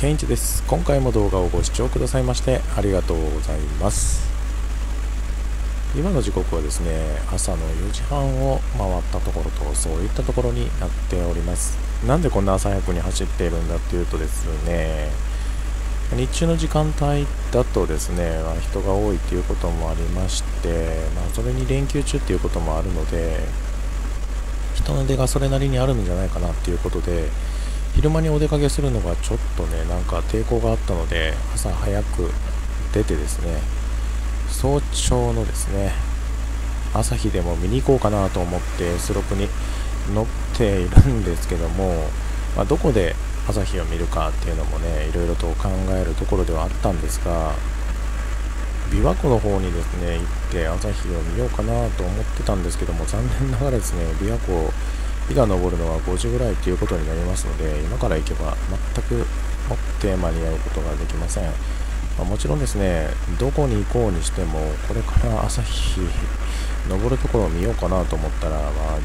健一です。今回も動画をご視聴くださいましてありがとうございます。今の時刻はですね朝の4時半を回ったところとそういったところになっております。なんでこんな朝早くに走っているんだっていうとですね日中の時間帯だとですね、まあ、人が多いっていうこともありまして、まあ、それに連休中っていうこともあるので人の出がそれなりにあるんじゃないかなっていうことで昼間にお出かけするのがちょっとねなんか抵抗があったので朝早く出てですね早朝のですね朝日でも見に行こうかなと思ってスロープに乗っているんですけども、まあ、どこで朝日を見るかっていうのもねいろいろと考えるところではあったんですが琵琶湖の方にですね行って朝日を見ようかなと思ってたんですけども残念ながらですね琵琶湖日が昇るのは5時ぐらいということになりますので今から行けば全く持って間に合うことができません、まあ、もちろんですねどこに行こうにしてもこれから朝日昇るところを見ようかなと思ったら、まあ、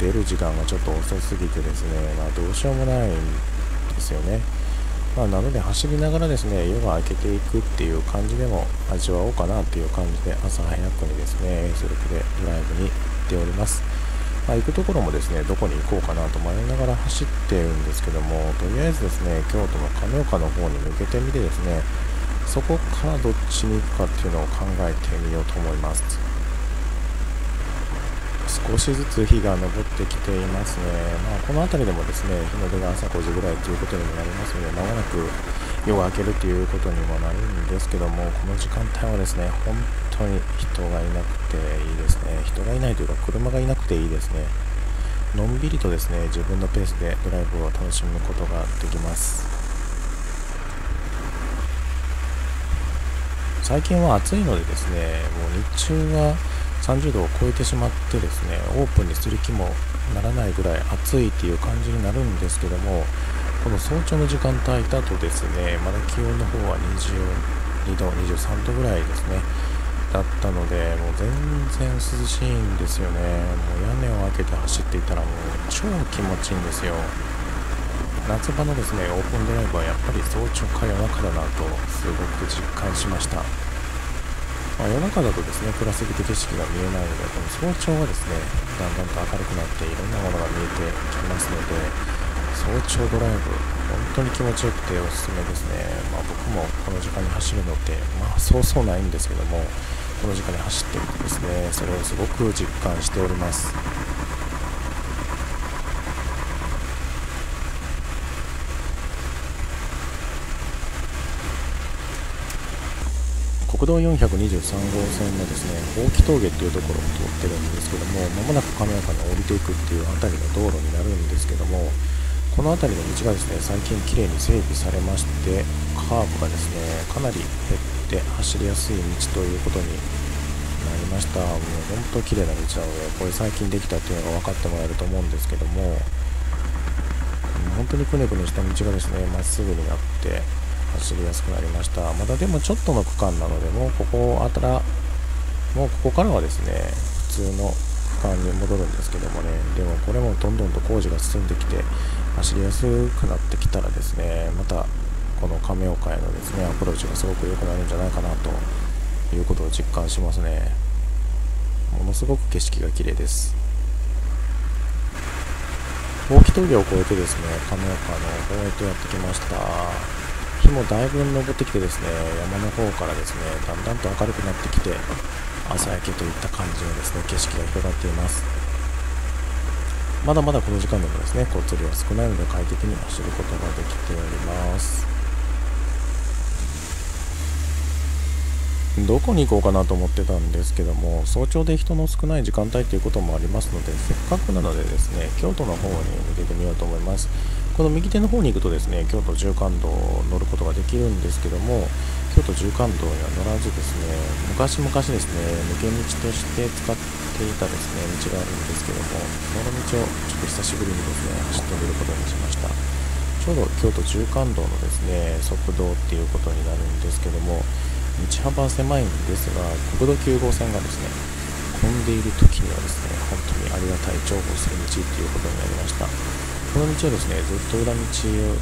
出る時間がちょっと遅すぎてですね、まあ、どうしようもないんですよね、まあ、なので走りながらですね夜が明けていくっていう感じでも味わおうかなっていう感じで朝早くにですねスルクでドライブに行っております。まあ、行くところもですねどこに行こうかなと迷いながら走っているんですけどもとりあえずですね京都の亀岡の方に向けてみてですねそこからどっちに行くかっていうのを考えてみようと思います。少しずつ日が昇ってきていますね、まあ、この辺りでもですね日の出が朝5時ぐらいということにもなりますのでまもなく夜が明けるということにもなるんですけどもこの時間帯はですね本当に人がいなくていいですね。人がいないというか車がいなくていいですね。のんびりとですね自分のペースでドライブを楽しむことができます。最近は暑いのでですねもう日中は30度を超えてしまってですねオープンにする気もならないぐらい暑いっていう感じになるんですけどもこの早朝の時間帯だとですねまだ気温の方は22度23度ぐらいですねだったのでもう全然涼しいんですよね。もう屋根を開けて走っていたらもう超気持ちいいんですよ。夏場のですねオープンドライブはやっぱり早朝か夜中だなとすごく実感しました。まあ、夜中だとですね暗すぎて景色が見えないのでこの早朝はですねだんだんと明るくなっていろんなものが見えてきますので早朝ドライブ本当に気持ちよくておすすめですね、まあ、僕もこの時間に走るのってまあそうそうないんですけどもこの時間に走ってみてですねそれをすごく実感しております。国道423号線のですね大木峠っていうところを通ってるんですけどもまもなく亀岡に降りていくっていう辺りの道路になるんですけどもこの辺りの道がですね最近きれいに整備されましてカーブがですねかなり減って走りやすい道ということになりました。もう本当綺麗な道なのでこれ最近できたっていうのが分かってもらえると思うんですけども。本当にくねくねした道がですねまっすぐになって走りやすくなりました。まだでもちょっとの区間なのでもうここあたらもうここからはですね普通の区間に戻るんですけどもね。でもこれもどんどんと工事が進んできて走りやすくなってきたらですねまたこの亀岡へのですねアプローチがすごく良くなるんじゃないかなということを実感しますね。ものすごく景色が綺麗です。大木峠を越えてですね亀岡の方へとやってきました。日もだいぶ登ってきてですね山の方からですねだんだんと明るくなってきて朝焼けといった感じのですね景色が広がっています。まだまだこの時間でもですね交通量は少ないので快適に走ることができております。どこに行こうかなと思ってたんですけども早朝で人の少ない時間帯ということもありますのでせっかくなのでですね京都の方に向けてみようと思います。この右手の方に行くとですね京都縦貫道を乗ることができるんですけども京都縦貫道には乗らずですね昔々ですね抜け道として使っていたですね道があるんですけどもその道をちょっと久しぶりにですね走ってみることにしました。ちょうど京都縦貫道のですね側道っていうことになるんですけども道幅は狭いんですが国道9号線がですね混んでいる時にはですね本当にありがたい重宝する道っていうことになりました。この道をですねずっと裏道を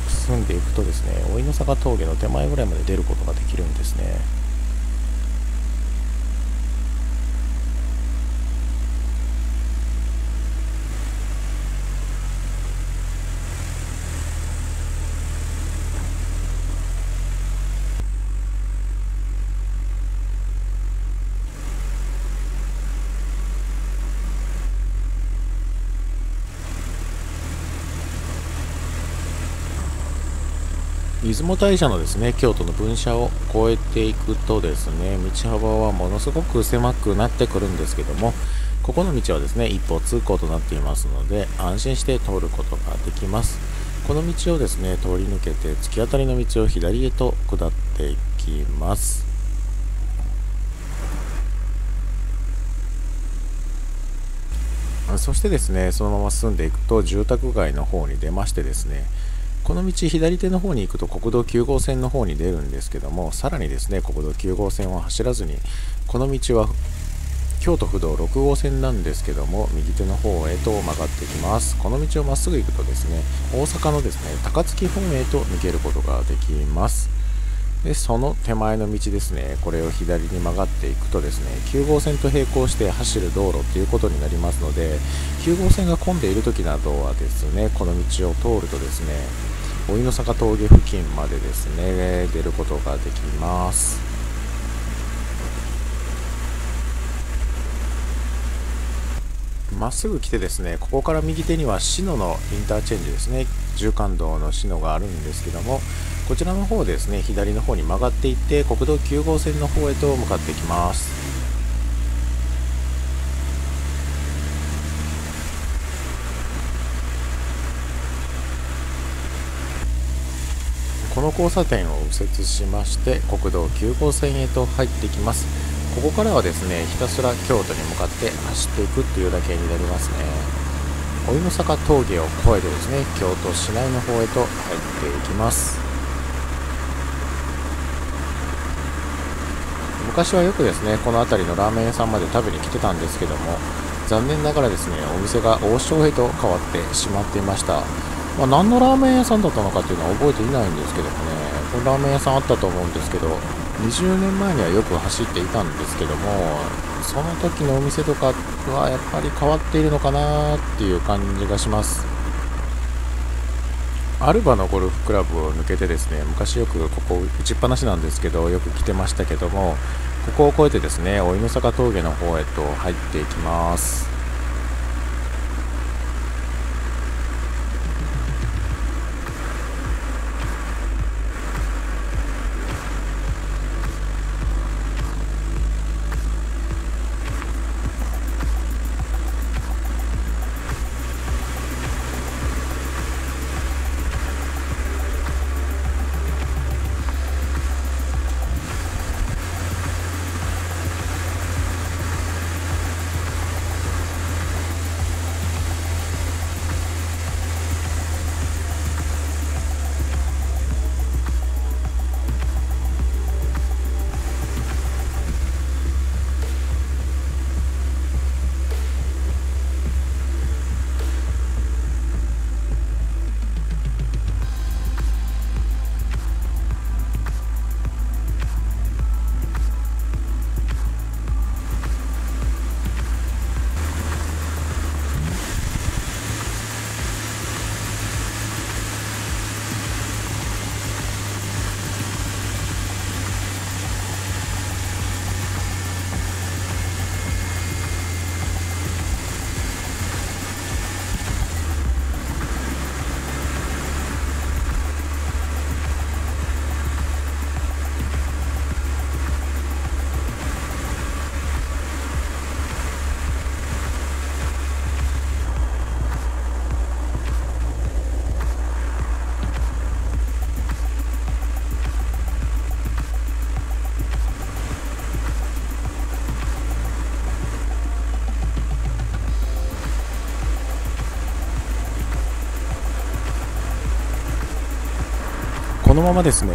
進んでいくとですね追いの坂峠の手前ぐらいまで出ることができるんですね。出雲大社のですね京都の分社を越えていくとですね道幅はものすごく狭くなってくるんですけどもここの道はですね一方通行となっていますので安心して通ることができます。この道をですね通り抜けて突き当たりの道を左へと下っていきます。そしてですねそのまま進んでいくと住宅街の方に出ましてですねこの道左手の方に行くと国道9号線の方に出るんですけどもさらにですね国道9号線を走らずにこの道は京都府道6号線なんですけども右手の方へと曲がってきます。この道をまっすぐ行くとですね大阪のですね高槻方面へと抜けることができます。でその手前の道ですね。これを左に曲がっていくとですね9号線と並行して走る道路っていうことになりますので9号線が混んでいる時などはですねこの道を通るとですね追いの坂峠付近までですね出ることができます。まっすぐ来てですねここから右手には篠のインターチェンジですね。縦貫道の篠があるんですけどもこちらの方ですね左の方に曲がっていって国道9号線の方へと向かっていきます。この交差点を右折しまして国道9号線へと入っていきます。ここからはですねひたすら京都に向かって走っていくっていうだけになりますね。追いの坂峠を越えてですね京都市内の方へと入っていきます。昔はよくですねこの辺りのラーメン屋さんまで食べに来てたんですけども残念ながらですねお店が王将へと変わってしまっていました。まあ、何のラーメン屋さんだったのかっていうのは覚えていないんですけどもねこのラーメン屋さんあったと思うんですけど20年前にはよく走っていたんですけどもその時のお店とかはやっぱり変わっているのかなっていう感じがします。アルバのゴルフクラブを抜けてですね昔よくここ打ちっぱなしなんですけどよく来てましたけどもここを越えてですね追いの坂峠の方へと入っていきます。このままですね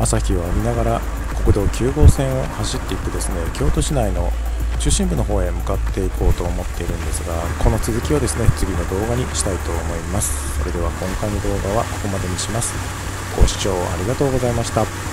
朝日を浴びながら国道9号線を走っていってですね京都市内の中心部の方へ向かっていこうと思っているんですがこの続きをですね次の動画にしたいと思います。それでは今回の動画はここまでにします。ご視聴ありがとうございました。